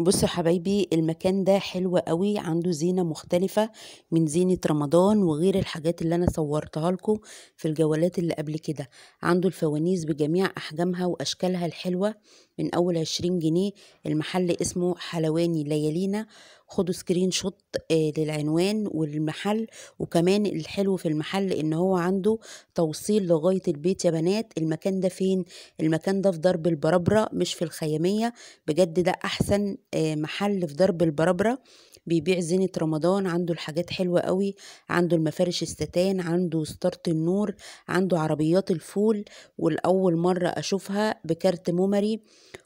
بصوا يا حبايبي المكان ده حلو قوي عنده زينة مختلفة من زينة رمضان وغير الحاجات اللي أنا صورتها لكم في الجولات اللي قبل كده. عنده الفوانيس بجميع أحجامها وأشكالها الحلوة من أول عشرين جنيه المحل اسمه حلواني ليالينا. خدوا screenshot آه، للعنوان والمحل وكمان الحلو في المحل إن هو عنده توصيل لغاية البيت يا بنات المكان ده فين؟ المكان ده في درب البربرة مش في الخيامية. بجد ده أحسن آه، محل في درب البربرة بيبيع زينة رمضان عنده الحاجات حلوة قوي عنده المفارش الستان عنده ستارت النور عنده عربيات الفول والأول مرة أشوفها ب card memory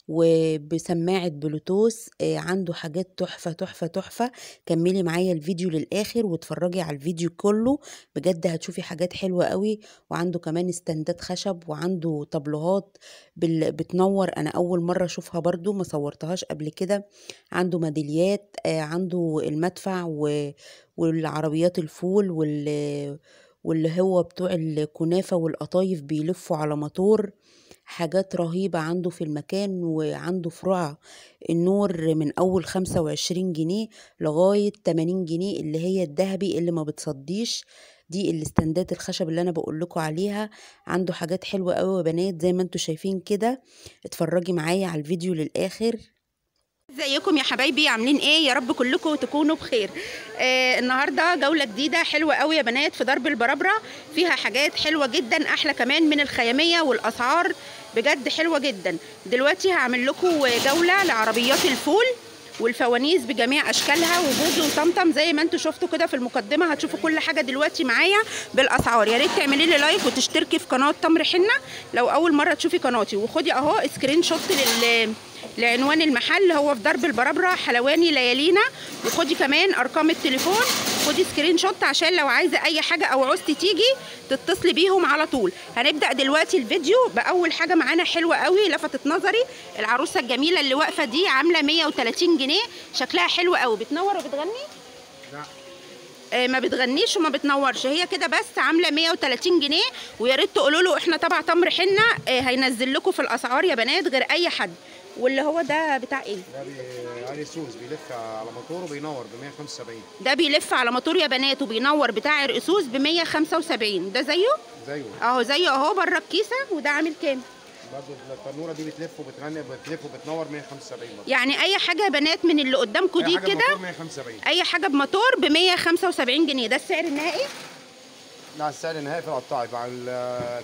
وبسماعة بلوتوث آه، عنده حاجات تحفة تحفة تحفة. كملي معايا الفيديو للآخر واتفرجي على الفيديو كله. بجد هتشوفي حاجات حلوة قوي وعنده كمان استندات خشب وعنده طبلوهات بتنور. أنا أول مرة أشوفها برضو ما صورتهاش قبل كده. عنده ميداليات آه، عنده المدفع والعربيات الفول وال واللي هو بتوع الكنافة والقطايف بيلفوا على موتور حاجات رهيبة عنده في المكان وعنده فروع النور من أول خمسة وعشرين جنيه لغاية تمانين جنيه اللي هي الذهبي اللي ما بتصديش. دي الاستندات الخشب اللي أنا بقول لكم عليها. عنده حاجات حلوة قوي يا بنات زي ما أنتوا شايفين كده. اتفرجي معايا على الفيديو للآخر. ازيكم يا حبايبي عاملين إيه؟ يا رب كلكم تكونوا بخير. آه النهارده جولة جديدة حلوة قوي يا بنات في درب البرابرة. فيها حاجات حلوة جدا أحلى كمان من الخيامية والأسعار. بجد حلوة جدا. دلوقتي هعمل لكم جولة لعربيات الفول والفوانيس بجميع أشكالها وبوجي وطمطم. زي ما أنتم شفتوا كده في المقدمة هتشوفوا كل حاجة دلوقتي معايا بالأسعار. يا ريت تعملي لي like وتشتركي في قناة تمر حنة لو أول مرة تشوفي قناتي. وخدي أهو screenshot لل لعنوان المحل هو في درب البرابرة حلواني ليالينا. وخدي كمان أرقام التليفون. خدي screenshot عشان لو عايزة أي حاجة أو عوزتي تيجي تتصلي بيهم على طول. هنبدأ دلوقتي الفيديو بأول حاجة معانا حلوة قوي لفتت نظري. العروسة الجميلة اللي واقفة دي عاملة 130 جنيه. شكلها حلو قوي. بتنور وبتغني؟ آه، ما بتغنيش وما بتنورش. هي كده بس عاملة 130 جنيه. ويا ريت تقولوا له إحنا تبع تمر حنة. آه، هينزل لكم في الأسعار يا بنات غير أي حد. واللي هو ده بتاع إيه؟ ده بي- علي سوس بيلف على موتوره بينور ب 175 ده بيلف على موتور يا بنات وبينور بتاع رقصوص ب 175 ده زيه؟ زيه. أهو زيه أهو بره الكيسة وده عامل كام؟ برضه التنورة دي بتلف وبتغني بتلف وبتنور 175 برضه. يعني أي حاجة يا بنات من اللي قدامكم دي كده بموتور 175 أي حاجة بموتور ب 175 جنيه. ده السعر النهائي؟ لا السعر النهائي في القطاعي مع ال-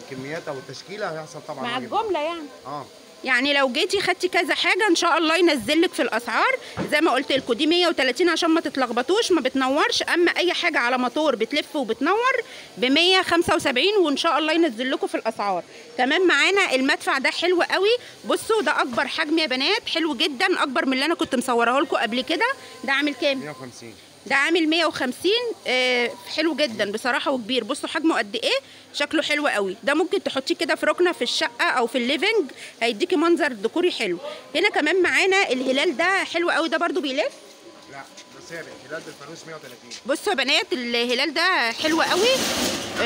الكميات أو التشكيلة هيحصل طبعا مع. الجملة يعني. آه. يعني لو جيتي خدتي كذا حاجة إن شاء الله ينزل لك في الأسعار. زي ما قلت لكم دي 130 عشان ما تتلخبطوش ما بتنورش. أما أي حاجة على موتور بتلف وبتنور ب 175 وإن شاء الله ينزل لكم في الأسعار. كمان معانا؟ المدفع ده حلو قوي. بصوا ده أكبر حجم يا بنات. حلو جدا أكبر من اللي أنا كنت مصوراه لكم قبل كده. ده عامل كام؟ 150 ده عامل 150 آه حلو جدا بصراحة وكبير. بصوا حجمه قد إيه؟ شكله حلو قوي. ده ممكن تحطيه كده في ركنة في الشقة أو في الليفنج هيديكي منظر ديكوري حلو. هنا كمان معانا الهلال ده حلو قوي. ده برضو بيلف؟ لا. الهلال بالفانوس 130 بصوا يا بنات الهلال ده حلو قوي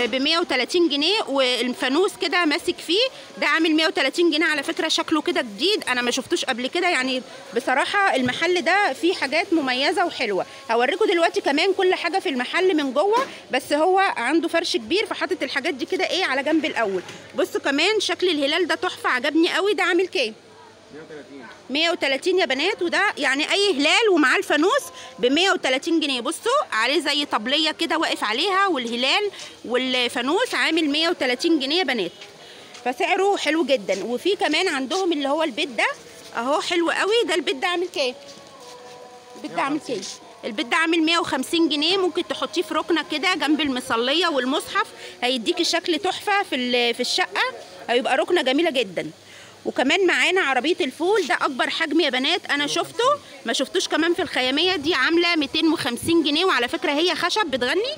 ب 130 جنيه والفانوس كده ماسك فيه ده عامل 130 جنيه على فكرة شكله كده جديد أنا ما شفتوش قبل كده يعني بصراحة المحل ده فيه حاجات مميزة وحلوة. هوريكم دلوقتي كمان كل حاجة في المحل من جوه بس هو عنده فرش كبير فحاطط الحاجات دي كده إيه على جنب الأول. بصوا كمان شكل الهلال ده تحفة عجبني قوي ده عامل كام؟ 130 130 يا بنات وده يعني أي هلال ومعاه الفانوس ب 130 جنيه. بصوا عليه زي طبلية كده واقف عليها والهلال والفانوس عامل 130 جنيه يا بنات. فسعره حلو جدا. وفي كمان عندهم اللي هو البيت ده أهو حلو قوي. ده البيت ده عامل كام؟ البيت ده عامل كام؟ البيت ده عامل 150 جنيه. ممكن تحطيه في ركنة كده جنب المصلية والمصحف هيديكي شكل تحفة في في الشقة هيبقى ركنة جميلة جدا. وكمان معانا عربية الفول ده أكبر حجم يا بنات أنا شفته ما شفتوش كمان في الخيامية دي عاملة 250 جنيه وعلى فكرة هي خشب بتغني؟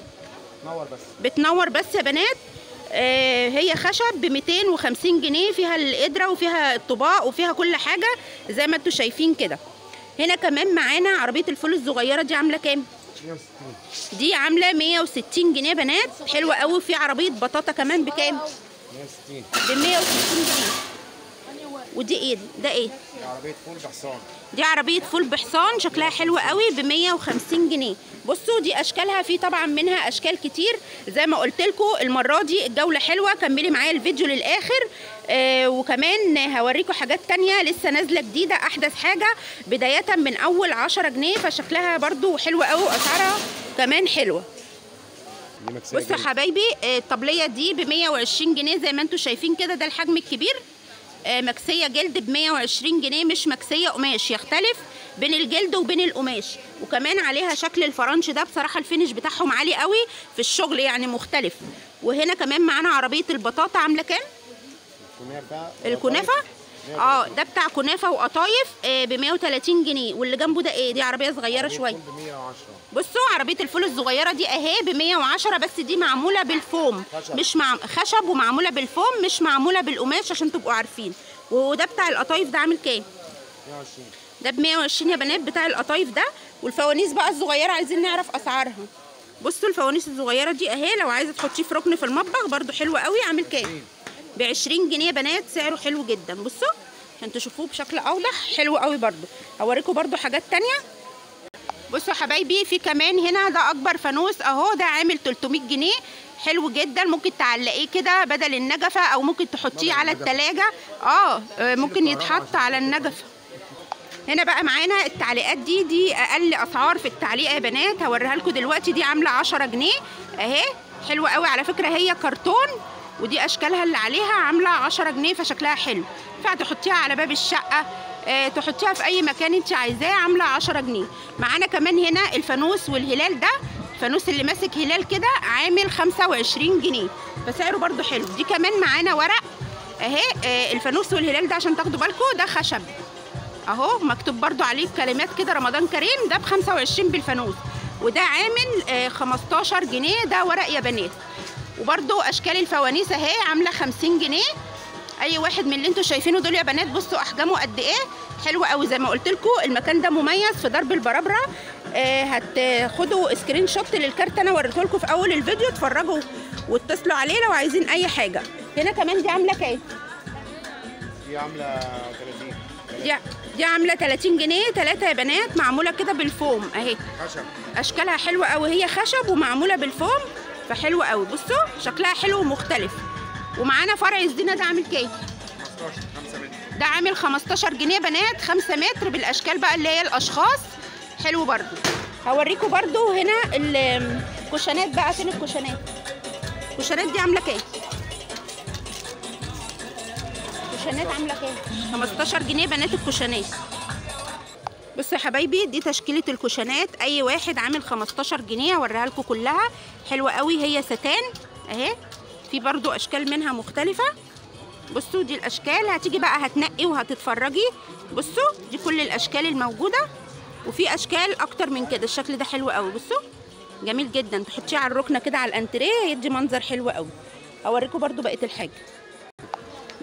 نور بس. بتنور بس يا بنات آه هي خشب ب 250 جنيه فيها القدره وفيها الطباق وفيها كل حاجة زي ما أنتم شايفين كده. هنا كمان معانا عربية الفول الصغيرة دي عاملة كام؟ 160 دي عاملة 160 جنيه بنات حلوة قوي وفي عربية بطاطا كمان بكام؟ 160 ب 160 جنيه. ودي إيه؟ ده إيه؟ عربية فول بحصان. دي عربية فول بحصان شكلها حلو قوي ب 150 جنيه. بصوا دي أشكالها في طبعا منها أشكال كتير. زي ما قلت لكم المرة دي الجولة حلوة كملي معايا الفيديو للآخر. آه وكمان هوريكم حاجات تانية لسه نازلة جديدة أحدث حاجة. بداية من أول 10 جنيه فشكلها برضو حلوة قوي وأسعارها كمان حلوة. دي مكسيه بصوا. حبايبي آه، الطبلية دي ب 120 جنيه زي ما أنتم شايفين كده ده الحجم الكبير. مكسية جلد ب 120 جنيه مش مكسية قماش يختلف بين الجلد وبين القماش. وكمان عليها شكل الفرنش ده بصراحة الفينش بتاعهم عالي قوي في الشغل يعني مختلف. وهنا كمان معانا عربية البطاطا عاملة كام؟ الكنافة. الكنافة. آه ده بتاع كنافة وقطايف ب 130 جنيه واللي جنبه ده إيه دي عربية صغيرة شوية. ب 110 بصوا عربية الفول الصغيرة دي اهي ب 110 بس دي معمولة بالفوم خشب. مش مع خشب ومعمولة بالفوم مش معمولة بالقماش عشان تبقوا عارفين. وده بتاع القطايف ده عامل كام؟ 120 ده ب 120 يا بنات بتاع القطايف ده. والفوانيس بقى الصغيرة عايزين نعرف أسعارها. بصوا الفوانيس الصغيرة دي اهي لو عايزة تحطيه في ركن في المطبخ برده حلو قوي عامل كام؟ ب 20 جنيه بنات سعره حلو جدا. بصوا عشان تشوفوه بشكل أوضح. حلو قوي برده هوريكم برده حاجات تانية. بصوا حبايبي في كمان هنا ده أكبر فانوس أهو. ده عامل 300 جنيه. حلو جدا. ممكن تعلقيه كده بدل النجفة أو ممكن تحطيه على. التلاجة. آه آه، ممكن يتحط على النجفة. هنا بقى معانا التعليقات دي. دي أقل أسعار في التعليق يا بنات. هوريها لكم دلوقتي. دي عاملة 10 جنيه. أهي حلوة قوي. على فكرة هي كرتون. ودي أشكالها اللي عليها عاملة 10 جنيه فشكلها حلو. ينفع تحطيها على باب الشقة آه، تحطيها في أي مكان أنت عايزاه عاملة 10 جنيه. معانا كمان هنا الفانوس والهلال ده الفانوس اللي ماسك هلال كده عامل 25 جنيه. فسعره برده حلو. دي كمان معانا ورق أهي آه، الفانوس والهلال ده عشان تاخدوا بالكم ده خشب. أهو مكتوب برضو عليه كلمات كده رمضان كريم ده ب 25 بالفانوس. وده عامل آه، 15 جنيه ده ورق يا بنات وبرضو أشكال الفوانيس أهي عاملة 50 جنيه. أي واحد من اللي أنتوا شايفينه دول يا بنات بصوا أحجامه قد إيه. حلو قوي زي ما قلت لكم. المكان ده مميز في درب البرابرة. آه هتاخدوا screenshot لل card أنا وريته لكم في أول الفيديو. اتفرجوا واتصلوا عليه لو عايزين أي حاجة. هنا كمان دي عاملة كام؟ دي عاملة 30 دي دي عاملة 30 جنيه. ثلاثة يا بنات معمولة كده بالفوم أهي. خشب. أشكالها حلوة قوي. هي خشب ومعمولة بالفوم. فحلوة قوي. بصوا شكلها حلو ومختلف. ومعانا فرع الزينة ده عامل كام؟ 15 5 متر. ده عامل 15 جنيه بنات 5 متر بالأشكال بقى اللي هي الأشخاص. حلو برضو. هوريكم برضو هنا الكوشنات بقى. فين الكوشنات؟ الكوشنات دي عاملة كام؟ الكوشنات عاملة كام؟ 15 جنيه بنات الكوشنات. بصوا يا حبايبي دي تشكيلة الكوشنات. أي واحد عامل 15 جنيه اوريها لكم كلها. حلوة قوي هي ستان أهي. في برضو أشكال منها مختلفة. بصوا دي الأشكال. هتيجي بقى هتنقي وهتتفرجي. بصوا دي كل الأشكال الموجودة. وفي أشكال أكتر من كده. الشكل ده حلو قوي. بصوا جميل جدا. تحطيه على الركنة كده على الأنتريه هيدي منظر حلو قوي. هوريكم برضو بقية الحاجة.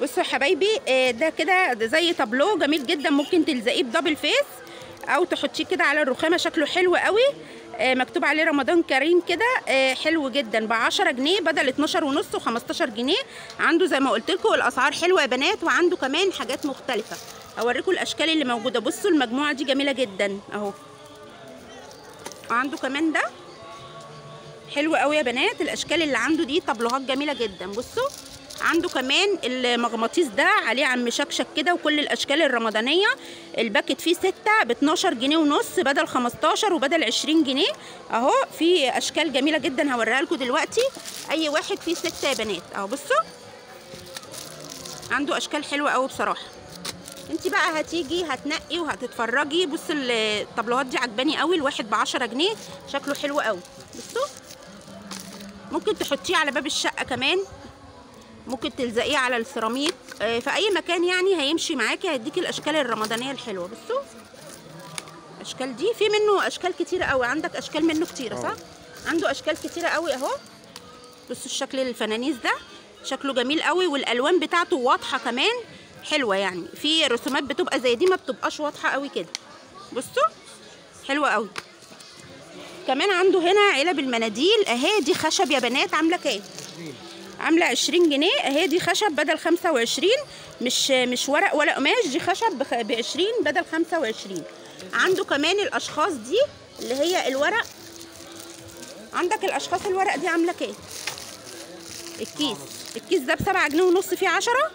بصوا يا حبايبي آه، ده كده ده زي تابلوه. جميل جدا. ممكن تلزقيه ب double face. أو تحطيه كده على الرخامة شكله حلو قوي. آه، مكتوب عليه رمضان كريم كده. آه، حلو جدا. ب 10 جنيه بدل 12 ونص و15 جنيه. عنده زي ما قلت لكم الأسعار حلوة يا بنات وعنده كمان حاجات مختلفة. اوريكم الأشكال اللي موجودة. بصوا المجموعة دي جميلة جدا أهو. وعنده كمان ده. حلو قوي يا بنات. الأشكال اللي عنده دي تابلوهات جميلة جدا. بصوا. عنده كمان المغناطيس ده عليه عم شكشك كده وكل الأشكال الرمضانية. الباكت فيه 6 ب 12 جنيه ونص بدل 15 وبدل 20 جنيه. أهو في أشكال جميلة جدا هوريها لكم دلوقتي. أي واحد فيه 6 يا بنات. أهو بصوا. عنده أشكال حلوة قوي بصراحة. انت بقى هتيجي هتنقي وهتتفرجي. بص الطبلوهات دي عجباني قوي الواحد ب 10 جنيه. شكله حلو قوي بصوا. ممكن تحطيه على باب الشقة كمان. ممكن تلزقيه على السيراميك آه، في أي مكان يعني هيمشي معاكي هيديكي الأشكال الرمضانية الحلوة. بصوا الأشكال دي في منه أشكال كتيره قوي. عندك أشكال منه كتيره صح؟ عنده أشكال كتيره قوي أهو. بصوا الشكل الفنانيس ده شكله جميل قوي والألوان بتاعته واضحة كمان حلوة يعني. في رسومات بتبقى زي دي ما بتبقاش واضحة قوي كده. بصوا حلوة قوي. كمان عنده هنا علب المناديل. أهي دي خشب يا بنات عاملة كام؟ عاملة 20 جنيه. اهي دي خشب بدل 25 مش مش ورق ولا قماش دي خشب ب 20 بدل 25 عنده كمان الأشخاص دي اللي هي الورق. عندك الأشخاص الورق دي عاملة كام؟ الكيس. الكيس ده بسبعة جنيه ونص فيه عشرة.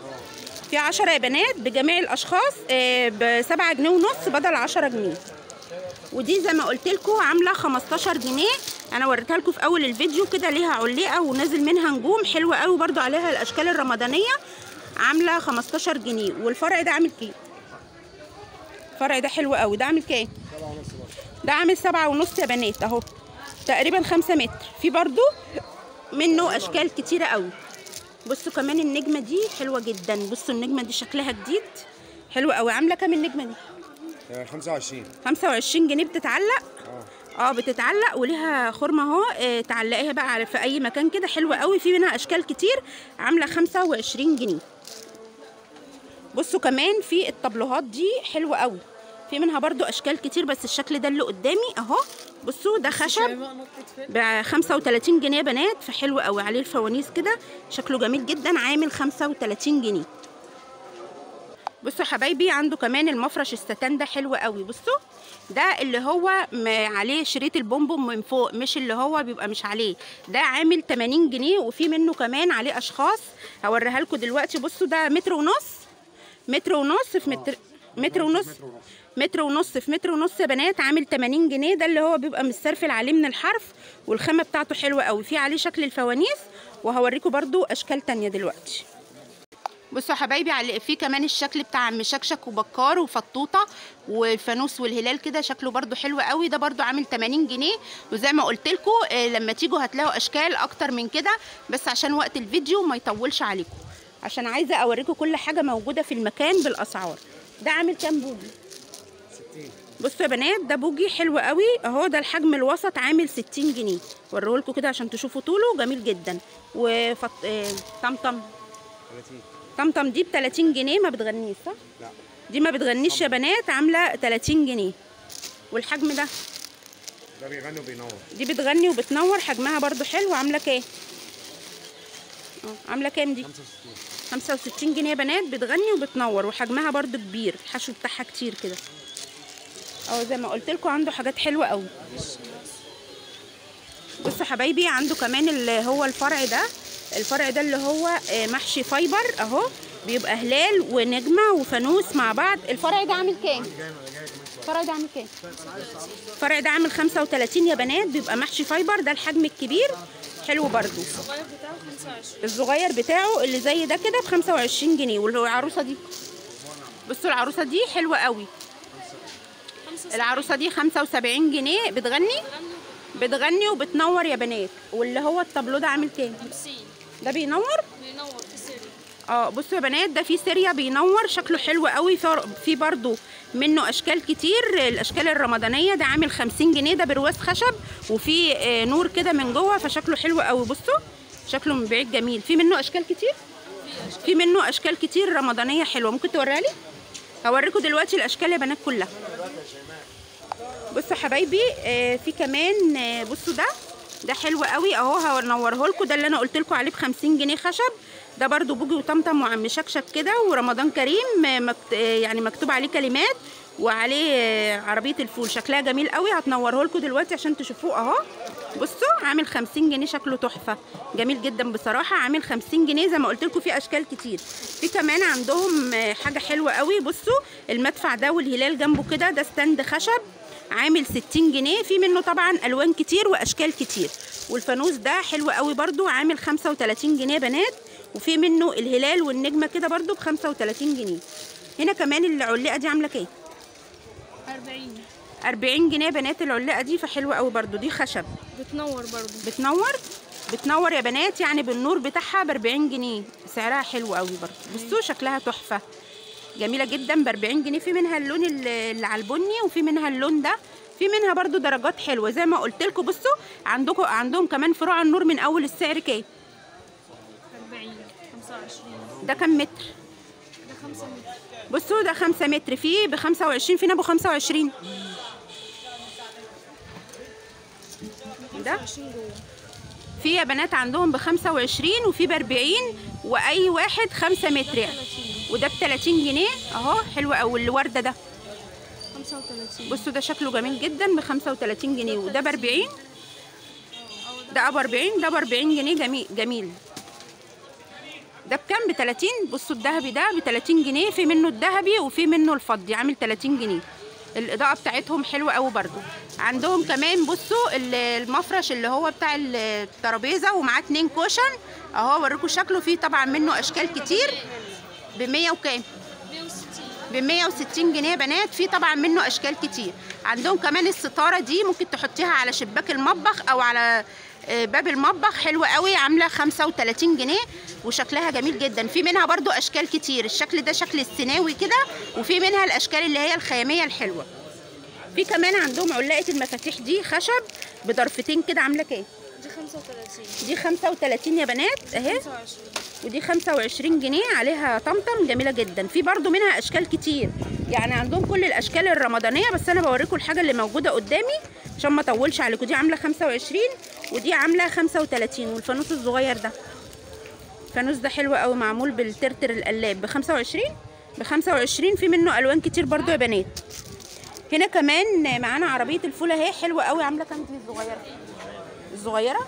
فيه عشرة يا بنات بجميع الأشخاص آه، بسبعة جنيه ونص بدل عشرة جنيه. ودي زي ما قلت لكم عاملة 15 جنيه. أنا وريتها لكم في اول الفيديو كده ليها علقة ونازل منها نجوم حلوة قوي برضو عليها الاشكال الرمضانية عاملة 15 جنيه. والفرع ده عامل كام؟ الفرع ده حلو قوي. ده عامل كام؟ ده عامل سبعة ونص يا بنات اهو. تقريبا خمسة متر. في برضو منه اشكال كتيرة قوي. بصوا كمان النجمة دي حلوة جدا. بصوا النجمة دي شكلها جديد. حلوة قوي. عاملة كام النجمة دي؟ آه، 25 25 جنيه بتتعلق. آه بتتعلق وليها خرمة اهو آه، تعلقيها بقى على في أي مكان كده حلوة قوي في منها أشكال كتير عاملة 25 جنيه. بصوا كمان في الطبلوهات دي حلوة قوي في منها برضو أشكال كتير بس الشكل ده اللي قدامي اهو. بصوا ده خشب ب 35 جنيه يا بنات فحلو قوي عليه الفوانيس كده شكله جميل جدا عامل 35 جنيه. بصوا يا حبايبي عنده كمان المفرش الستان ده حلو قوي. بصوا ده اللي هو عليه شريط البومبوم من فوق مش اللي هو بيبقى مش عليه. ده عامل 80 جنيه وفي منه كمان عليه أشخاص. هوريها لكم دلوقتي. بصوا ده متر ونص. متر ونص في متر متر ونص. متر ونص في متر ونص يا بنات عامل 80 جنيه. ده اللي هو بيبقى مسترفل عليه من الحرف والخامة بتاعته حلوة قوي. في عليه شكل الفوانيس وهوريكم برضو أشكال تانية دلوقتي. بصوا يا حبايبي على في كمان الشكل بتاع عم شكشك وبكار وفطوطة والفانوس والهلال كده شكله برضو حلو قوي. ده برضو عامل 80 جنيه. وزي ما قلت لكم لما تيجوا هتلاقوا أشكال أكتر من كده. بس عشان وقت الفيديو ما يطولش عليكم. عشان عايزة أوريكم كل حاجة موجودة في المكان بالأسعار. ده عامل كام بوجي؟ 60 بصوا يا بنات ده بوجي حلو قوي. أهو ده الحجم الوسط عامل 60 جنيه. وريهولكوا كده عشان تشوفوا طوله. جميل جدا. وفط... آه... طمطم. 30 طمطم دي ب 30 جنيه ما بتغنيش صح؟ لا. دي ما بتغنيش يا بنات عاملة 30 جنيه. والحجم ده؟ ده بيغني وبينور. دي بتغني وبتنور حجمها برضو حلو. عاملة كام؟ آه عاملة كام دي؟ 65 65 جنيه يا بنات بتغني وبتنور. وحجمها برضو كبير الحشو بتاعها كتير كده. آه زي ما قلت لكم عنده حاجات حلوة قوي. بصوا حبايبي عنده كمان اللي هو الفرع ده. الفرع ده اللي هو آه، محشي fiber اهو بيبقى هلال ونجمة وفانوس مع بعض. الفرع ده عامل كام؟ الفرع ده عامل كام؟ الفرع ده عامل 35 يا بنات بيبقى محشي fiber ده الحجم الكبير. حلو برضو. الصغير بتاعه 25 الصغير بتاعه اللي زي ده كده ب 25 جنيه. والعروسه دي؟ بصوا العروسة دي حلوة قوي. العروسة دي 75 جنيه. بتغني؟ بتغني وبتنور يا بنات. واللي هو التابلوه ده عامل كام؟ 50 ده بينور؟ بينور فيه سيريا آه بصوا يا بنات ده فيه سيريا بينور شكله حلو قوي. في- في برضو منه أشكال كتير. الأشكال الرمضانية ده عامل 50 جنيه ده برواز خشب وفي آه، نور كده من جوه فشكله حلو قوي. بصوا شكله من بعيد جميل. في منه أشكال كتير؟ في منه أشكال كتير رمضانية حلوة. ممكن توريها لي؟ هوريكم دلوقتي الأشكال يا بنات كلها. بصوا حبايبي آه، في كمان آه، بصوا ده. ده حلو قوي اهو هنوره لكم ده اللي أنا قلت لكم عليه ب 50 جنيه خشب. ده برضو بوجي وطمطم وعم شكشك كده ورمضان كريم مكت... يعني مكتوب عليه كلمات وعليه عربية الفول. شكلها جميل قوي هتنوره لكم دلوقتي عشان تشوفوه اهو. بصوا عامل 50 جنيه شكله تحفة. جميل جدا بصراحة عامل 50 جنيه زي ما قلت لكم في أشكال كتير. في كمان عندهم حاجة حلوة قوي بصوا المدفع ده والهلال جنبه كده ده stand خشب. عامل 60 جنيه في منه طبعا ألوان كتير وأشكال كتير. والفانوس ده حلو قوي برضو عامل 35 جنيه بنات وفي منه الهلال والنجمة كده برضو ب 35 جنيه. هنا كمان العلقة دي عاملة كام؟ 40 40 جنيه بنات العلقة دي فحلوة قوي برضو دي خشب. بتنور برضه بتنور؟ بتنور يا بنات يعني بالنور بتاعها ب 40 جنيه سعرها حلو قوي برضو. بصوا شكلها تحفة. جميلة جدا ب 40 جنيه في منها اللون ال- اللي على البني وفي منها اللون ده. في منها برضو درجات حلوة زي ما قلت لكم. بصوا عندكم عندهم كمان فروع النور من أول السعر كام؟ 40 25 ده كام متر؟ ده 5 متر. بصوا ده 5 متر. فيه ب 25 فينا ب 25 ده؟ 25 جوه. في يا بنات عندهم ب 25 وفي ب 40 وأي واحد 5 متر يعني. 30 وده ب 30 جنيه. اهو حلو قوي. الوردة ده. 35 بصوا ده شكله جميل جدا ب 35 جنيه. وده ب 40 ده ب 40 ده ب 40 جنيه. جميل جميل. ده بكام؟ ب 30 بصوا الذهبي ده ب 30 جنيه. في منه الذهبي وفي منه الفضي. عامل 30 جنيه. الإضاءة بتاعتهم حلوة قوي برضو عندهم كمان بصوا ال- المفرش اللي هو بتاع ال- الترابيزة ومعاه اتنين كوشن. اهو اوريكم شكله. فيه طبعا منه أشكال كتير. ب 100 وكام 160 ب 160 جنيه يا بنات في طبعا منه أشكال كتير. عندهم كمان الستارة دي ممكن تحطيها على شباك المطبخ أو على آه، باب المطبخ. حلوة قوي عاملة 35 جنيه وشكلها جميل جدا. في منها برضو أشكال كتير الشكل ده شكل السيناوي كده وفي منها الأشكال اللي هي الخياميه الحلوة. في كمان عندهم علقه المفاتيح دي خشب بضرفتين كده عاملة كام؟ دي 35 دي 35 يا بنات أهي. 25 ودي 25 جنيه عليها طمطم جميلة جدا. في برضو منها أشكال كتير. يعني عندهم كل الأشكال الرمضانية بس أنا بوريكم الحاجة اللي موجودة قدامي عشان ما أطولش عليكم. دي عاملة 25 ودي عاملة 35 والفانوس الصغير ده. الفانوس ده حلو قوي معمول بالترتر القلاب. ب 25 ب 25 في منه ألوان كتير برضو يا بنات. هنا كمان معانا عربية الفول أهي حلوة قوي عاملة كام دي الصغيره الصغيره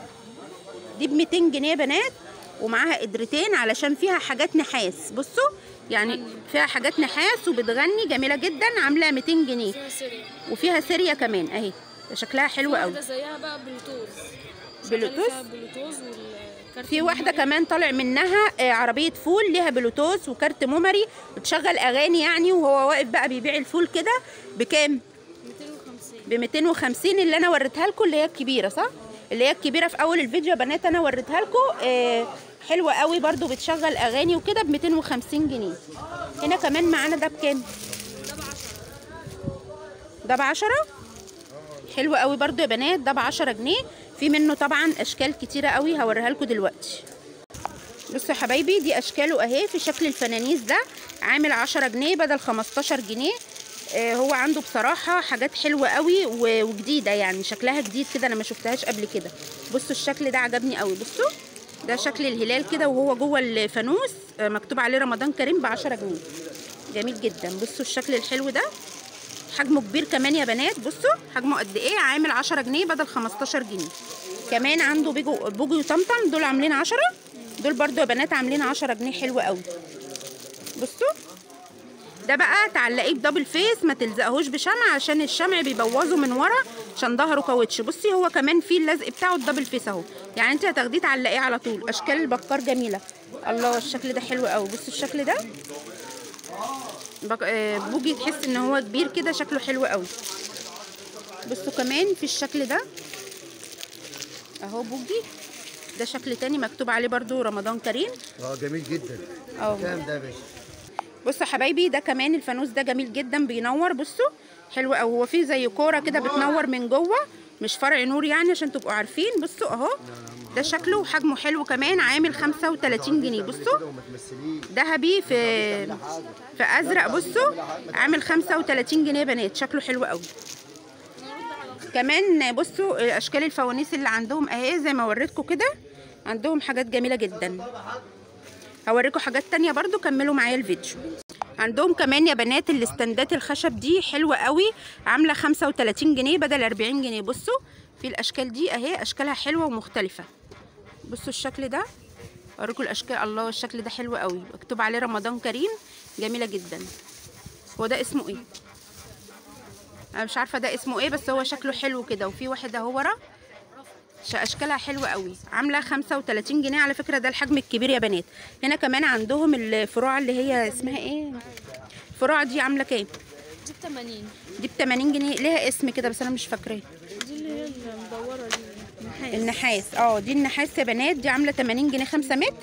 دي ب 200 جنيه بنات ومعاها قدرتين علشان فيها حاجات نحاس. بصوا يعني فيها حاجات نحاس وبتغني جميلة جدا عاملة 200 جنيه. وفيها سيريا كمان أهي. شكلها حلو قوي. واحدة زيها بقى Bluetooth. Bluetooth؟ Bluetooth في واحدة. كمان طالع منها آه، عربية فول ليها Bluetooth و card memory بتشغل أغاني يعني وهو واقف بقى بيبيع الفول كده. بكام؟ 250 ب 250 اللي أنا وريتها لكم اللي هي الكبيرة صح؟ اللي هي الكبيرة في أول الفيديو يا بنات أنا وريتها لكم. آه حلوة قوي برضو بتشغل أغاني وكده ب 250 جنيه. هنا كمان معانا ده بكام؟ ده ب 10 حلو قوي برضو يا بنات ده ب 10 جنيه. في منه طبعا أشكال كتيرة قوي هوريها لكم دلوقتي. بصوا يا حبايبي دي أشكاله أهي في شكل الفنانيس ده عامل 10 جنيه بدل 15 جنيه. هو عنده بصراحة حاجات حلوة قوي و- وجديدة يعني شكلها جديد كده أنا ما شفتهاش قبل كده. بصوا الشكل ده عجبني قوي بصوا ده شكل الهلال كده وهو جوه الفانوس آه، مكتوب عليه رمضان كريم ب 10 جنيه. جميل جدا. بصوا الشكل الحلو ده. حجمه كبير كمان يا بنات بصوا حجمه قد إيه؟ عامل 10 جنيه بدل 15 جنيه. كمان عنده بيجو بوجي وطمطم دول عاملين 10 دول برضو يا بنات عاملين 10 جنيه حلو قوي. بصوا ده بقى تعلقيه ب double face ما تلزقهوش بشمع عشان الشمع بيبوظه من ورا عشان ظهره كاوتش. بصي هو كمان فيه اللزق بتاعه الـ double face اهو. يعني انت هتاخديه تعلقيه على طول. أشكال البكار جميلة. الله الشكل ده حلو قوي. بصوا الشكل ده. آه، بوجي تحس إن هو كبير كده شكله حلو قوي. بصوا كمان في الشكل ده. أهو بوجي. ده شكل تاني مكتوب عليه برضو رمضان كريم. آه جميل جدا. آه ده يا باشا؟ بصوا حبايبي ده كمان الفانوس ده جميل جدا بينور بصوا حلو قوي هو فيه زي كورة كده بتنور من جوه مش فرع نور يعني عشان تبقوا عارفين. بصوا أهو ده شكله وحجمه حلو كمان عامل 35 جنيه. بصوا ذهبي في في أزرق بصوا عامل 35 جنيه بنات. شكله حلو قوي كمان بصوا أشكال الفوانيس اللي عندهم أهي زي ما وريتكم كده عندهم حاجات جميلة جدا. هوريكم حاجات تانية برضو كملوا معايا الفيديو. عندهم كمان يا بنات الاستندات الخشب دي حلوة قوي عاملة 35 جنيه بدل 40 جنيه. بصوا في الأشكال دي أهي أشكالها حلوة ومختلفة. بصوا الشكل ده اوريكم الأشكال. الله الشكل ده حلو قوي. مكتوب عليه رمضان كريم. جميلة جدا. هو ده اسمه إيه؟ أنا مش عارفة ده اسمه إيه بس هو شكله حلو كده. وفي واحد أهو ورا. اشكالها حلوة قوي. عاملة 35 جنيه. على فكرة ده الحجم الكبير يا بنات. هنا كمان عندهم الفروع اللي هي اسمها إيه؟ الفروع دي عاملة كام؟ دي ب 80 دي ب 80 جنيه. ليها اسم كده بس أنا مش فاكراه. دي اللي هي المدورة دي. نحاس النحاس. آه دي النحاس يا بنات. دي عاملة 80 جنيه 5 متر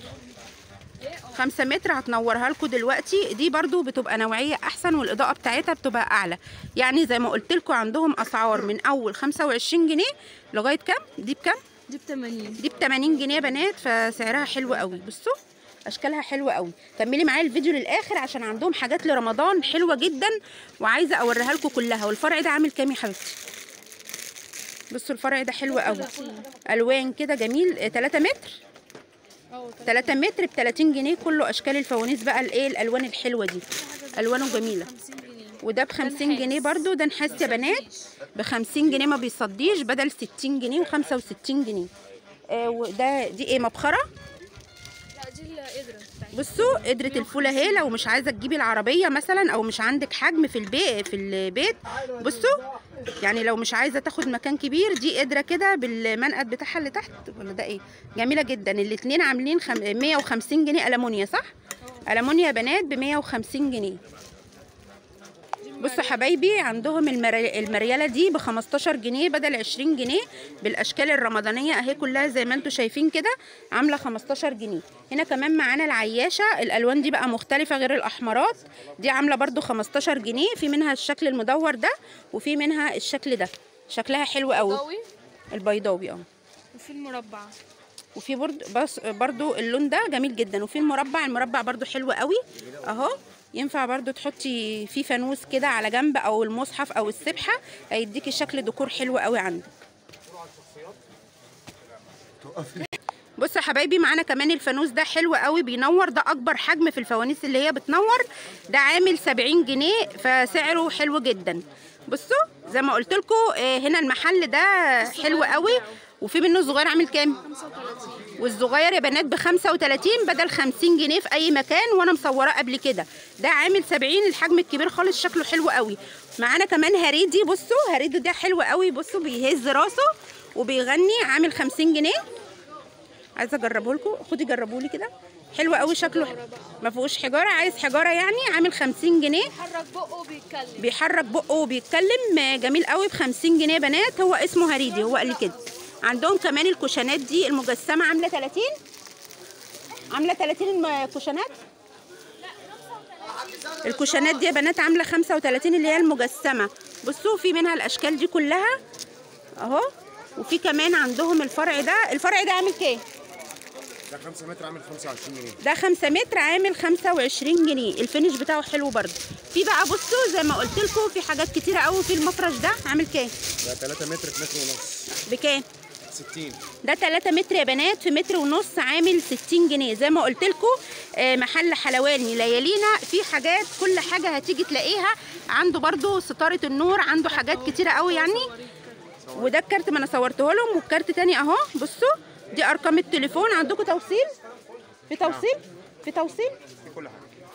5 متر هتنورها لكم دلوقتي. دي برضو بتبقى نوعية أحسن والإضاءة بتاعتها بتبقى أعلى. يعني زي ما قلت لكم عندهم أسعار من أول 25 جنيه لغاية كام؟ دي بكام؟ دي ب 80 دي ب 80 جنيه يا بنات فسعرها حلو قوي. بصوا أشكالها حلوة قوي. كملي معايا الفيديو للآخر عشان عندهم حاجات لرمضان حلوة جدا وعايزة أوريها لكم كلها. والفرع ده عامل كام يا حبيبتي؟ بصوا الفرع ده حلو قوي. ألوان كده جميل. 3 متر. 3 متر ب 30 جنيه كله أشكال الفوانيس بقى الإيه؟ الألوان الحلوة دي. ألوانه جميلة. 50 جنيه وده ب 50 جنيه برضو ده نحاس يا بنات. ب 50 جنيه ما بيصديش بدل 60 جنيه و65 جنيه. آه وده دي إيه؟ مبخرة؟ لا دي بتاعتي بصوا قدرة الفول اهي لو مش عايزة تجيبي العربية مثلا أو مش عندك حجم في البيت في البيت بصوا يعني لو مش عايزة تاخد مكان كبير دي قدرة كده بالمنقد بتاعها اللي تحت. ولا ده إيه؟ جميلة جدا. الاتنين عاملين خم... 150 جنيه ألمونيا صح؟ ألمونيا يا بنات ب 150 جنيه. بصوا حبايبي عندهم المر... المريالة دي ب 15 جنيه بدل 20 جنيه بالأشكال الرمضانية أهي كلها زي ما أنتم شايفين كده عاملة 15 جنيه. هنا كمان معانا العياشة الألوان دي بقى مختلفة غير الأحمرات. دي عاملة برضو 15 جنيه في منها الشكل المدور ده وفي منها الشكل ده. شكلها حلو قوي. قوي البيضاوي آه. وفي المربع. وفي برضو بس برضو اللون ده جميل جدا. وفي المربع المربع برضو حلو قوي اهو. ينفع برضو تحطي فيه فانوس كده على جنب أو المصحف أو السبحة هيديكي شكل ديكور حلو قوي عندك. بصوا يا حبايبي معانا كمان الفانوس ده حلو قوي بينور. ده أكبر حجم في الفوانيس اللي هي بتنور. ده عامل 70 جنيه فسعره حلو جدا. بصوا زي ما قلت لكم هنا المحل ده حلو قوي. وفي منه صغير عامل كام؟ 35 والصغير يا بنات ب 35 بدل 50 جنيه في أي مكان وأنا مصوراه قبل كده. ده عامل 70 الحجم الكبير خالص شكله حلو قوي. معانا كمان هريدي بصوا هريدي ده حلو قوي بصوا بيهز راسه وبيغني عامل 50 جنيه. عايزة أجربه لكم؟ خدي جربوا لي كده. حلو قوي شكله ما فيهوش حجارة عايز حجارة يعني عامل 50 جنيه. حرك بقه وبيتكلم. بيحرك بقه وبيتكلم جميل قوي ب 50 جنيه بنات. هو اسمه هريدي هو قال لي كده. عندهم كمان الكوشانات دي. المجسمة عاملة 30 عاملة 30 الكوشانات الكوشانات دي يا بنات عاملة 35 اللي هي المجسمة. بصوا في منها الأشكال دي كلها أهو. وفي كمان عندهم الفرع ده. الفرع ده عامل كام؟ ده 5 متر عامل 25 جنيه. ده 5 متر عامل 25 جنيه. الفينش بتاعه حلو برضه. في بقى بصوا زي ما قلت لكم في حاجات كتيرة قوي في المفرش ده. عامل كام؟ ده 3 متر في متر ونص. بكام؟ 60 ده 3 متر يا بنات في متر ونص عامل 60 جنيه. زي ما قلت لكم محل حلواني. ليالينا في حاجات كل حاجة هتيجي تلاقيها. عنده برضو ستارة النور عنده حاجات كتيرة قوي يعني. وده الكارت ما أنا صورته لهم والكارت تاني اهو. بصوا دي أرقام التليفون. عندكم توصيل؟ في توصيل؟ في توصيل؟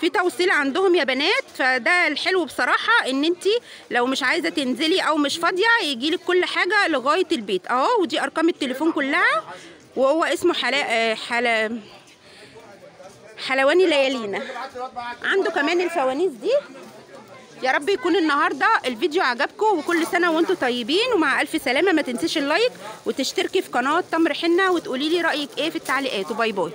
في توصيل عندهم يا بنات فده الحلو بصراحة إن أنت لو مش عايزة تنزلي أو مش فاضية يجيلك كل حاجة لغاية البيت. أهو ودي أرقام التليفون كلها وهو اسمه حلا حلا حلواني ليالينا عنده كمان الفوانيس دي. يا رب يكون النهارده الفيديو عجبكم وكل سنة وأنتم طيبين ومع ألف سلامة ما تنسيش اللايك وتشتركي في قناة تمر حنة وتقولي لي رأيك إيه في التعليقات. وباي باي.